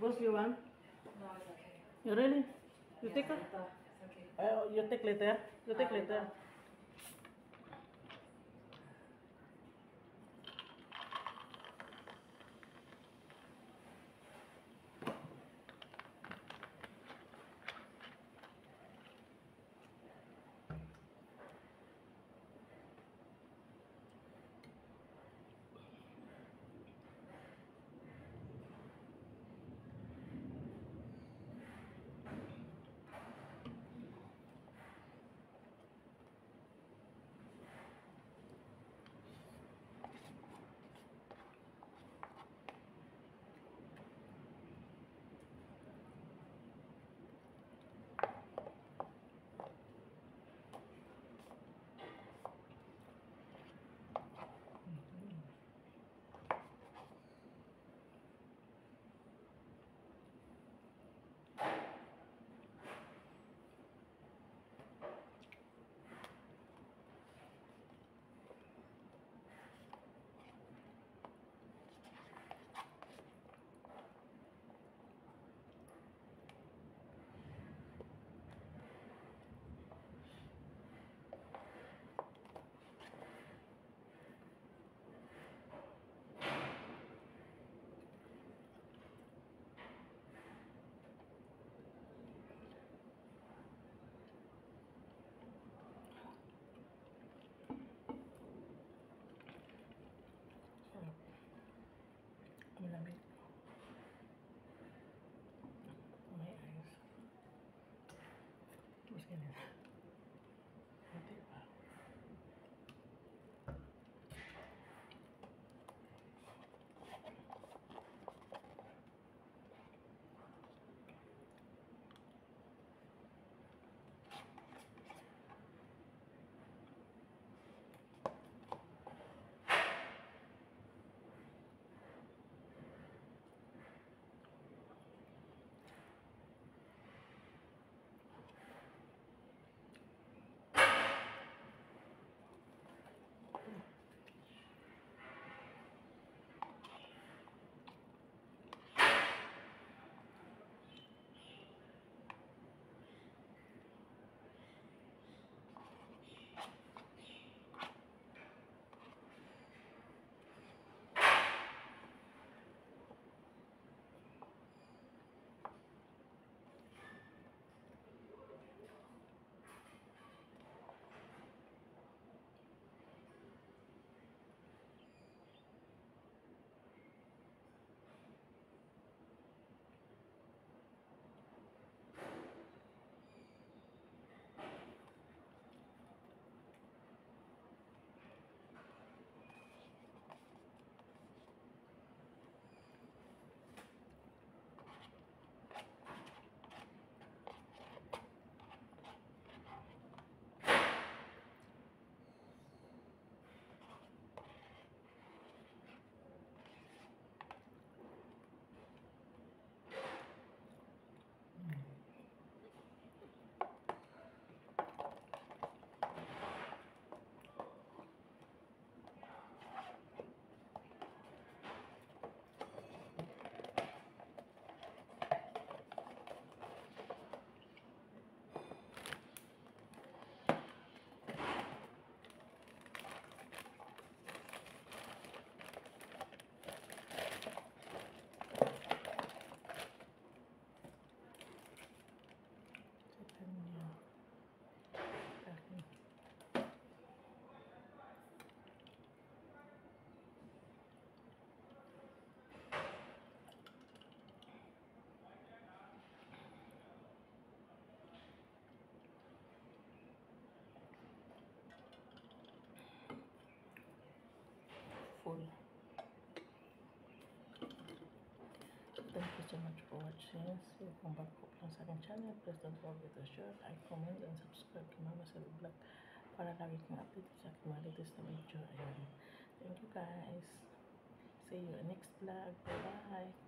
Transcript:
Boss, you want? No, it's okay. You really? You take Yeah, it? ito. It's okay. Uh, you take later? You take Ah, later? Goodness. So much for watching. Kung bago po lang sa channel, please don't forget to share, like, comment, and subscribe kay Mama sa Vlog para lagi kang update sa aking mga latest na video. Ayun. Thank you guys. See you in next vlog. Bye-bye.